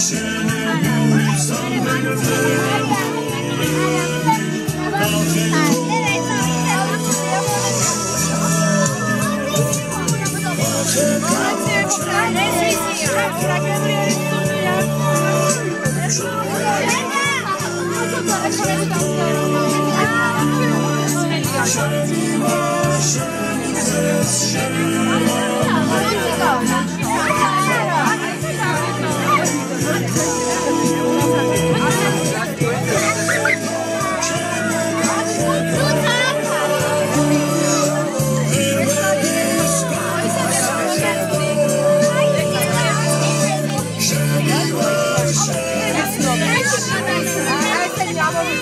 Shit.